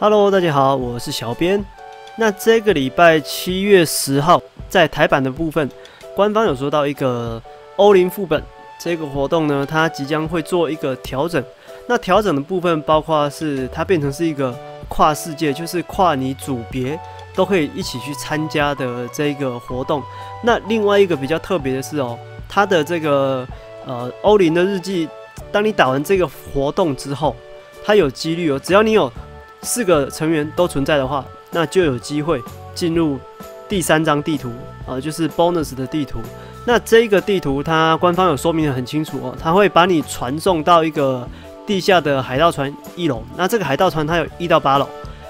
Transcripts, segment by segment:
Hello，大家好，我是小编。那这个礼拜七月十号，在台版的部分，官方有说到一个欧林副本这个活动呢，它即将会做一个调整。那调整的部分包括是它变成是一个跨世界，就是跨你组别都可以一起去参加的这个活动。那另外一个比较特别的是哦，它的这个呃欧林的日记，当你打完这个活动之后，它有几率哦，只要你有四个成员都存在的话，那就有机会进入第三张地图啊，就是 bonus 的地图。那这个地图它官方有说明的很清楚哦，它会把你传送到一个。地下的海盗船一楼，那这个海盗船它有一到八楼，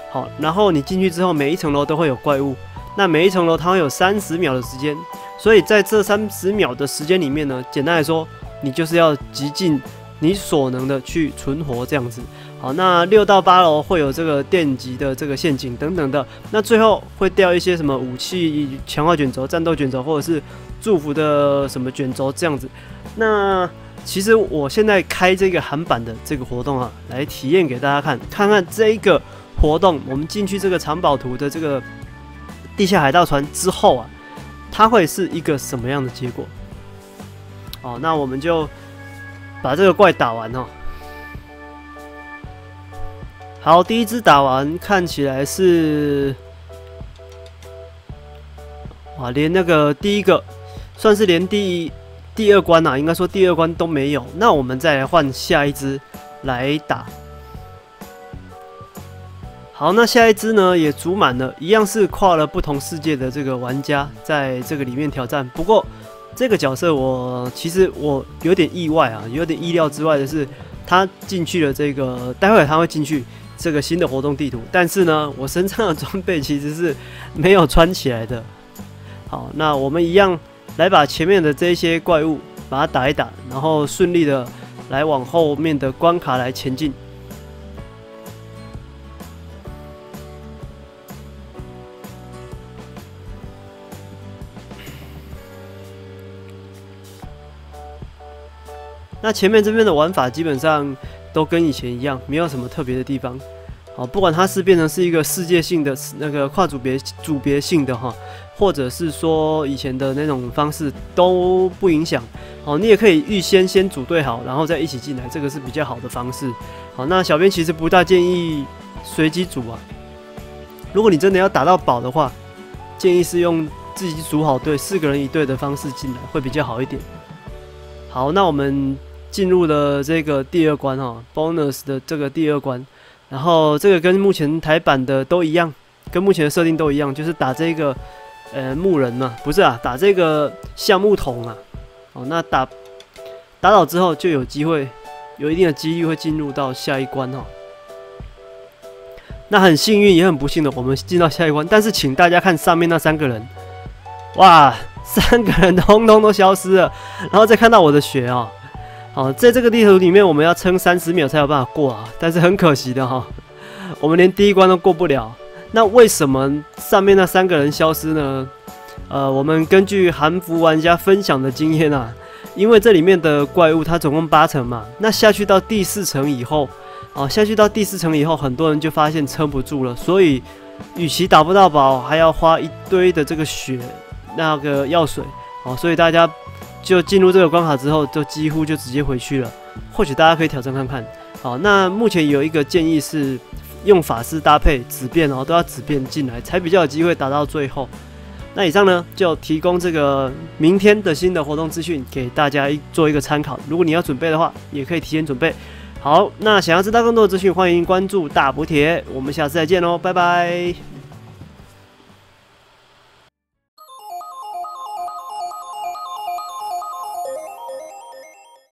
好，然后你进去之后，每一层楼都会有怪物，那每一层楼它会有三十秒的时间，所以在这三十秒的时间里面呢，简单来说，你就是要极尽你所能的去存活这样子，好，那六到八楼会有这个电极的这个陷阱等等的，那最后会掉一些什么武器强化卷轴、战斗卷轴，或者是祝福的什么卷轴这样子，那。其实我现在开这个韩版的这个活动啊，来体验给大家看，看看这一个活动，我们进去这个藏宝图的这个地下海盗船之后啊，它会是一个什么样的结果？哦，那我们就把这个怪打完哦。好，第一只打完，看起来是，哇，连那个第一个算是连第。第二关啊，应该说第二关都没有。那我们再来换下一只来打。好，那下一只呢也组满了，一样是跨了不同世界的这个玩家在这个里面挑战。不过这个角色我其实我有点意外啊，有点意料之外的是，他进去了这个，待会他会进去这个新的活动地图。但是呢，我身上的装备其实是没有穿起来的。好，那我们一样。来把前面的这些怪物把它打一打，然后顺利的来往后面的关卡来前进。那前面这边的玩法基本上都跟以前一样，没有什么特别的地方。哦，不管它是变成是一个世界性的那个跨组别组别性的哈。或者是说以前的那种方式都不影响，好，你也可以预先先组队好，然后再一起进来，这个是比较好的方式。好，那小编其实不大建议随机组啊。如果你真的要打到宝的话，建议是用自己组好队，四个人一队的方式进来会比较好一点。好，那我们进入了这个第二关哈，bonus 的这个第二关，然后这个跟目前台版的都一样，跟目前的设定都一样，就是打这个。呃，木人嘛，不是啊，打这个橡木桶啊，哦，那打打倒之后就有机会，有一定的几率会进入到下一关哦。那很幸运也很不幸的，我们进到下一关，但是请大家看上面那三个人，哇，三个人通通都消失了，然后再看到我的血啊，好，在这个地图里面我们要撑三十秒才有办法过啊，但是很可惜的哈，我们连第一关都过不了。那为什么上面那三个人消失呢？呃，我们根据韩服玩家分享的经验啊，因为这里面的怪物它总共八层嘛，那下去到第四层以后，哦，下去到第四层以后，很多人就发现撑不住了，所以与其打不到宝，还要花一堆的这个血那个药水，哦，所以大家就进入这个关卡之后，就几乎就直接回去了。或许大家可以挑战看看。好，那目前有一个建议是。用法师搭配紫变哦，都要紫变进来才比较有机会打到最后。那以上呢，就提供这个明天的新的活动资讯给大家一做一个参考。如果你要准备的话，也可以提前准备好。那想要知道更多的资讯，欢迎关注大补铁。我们下次再见喽，拜拜。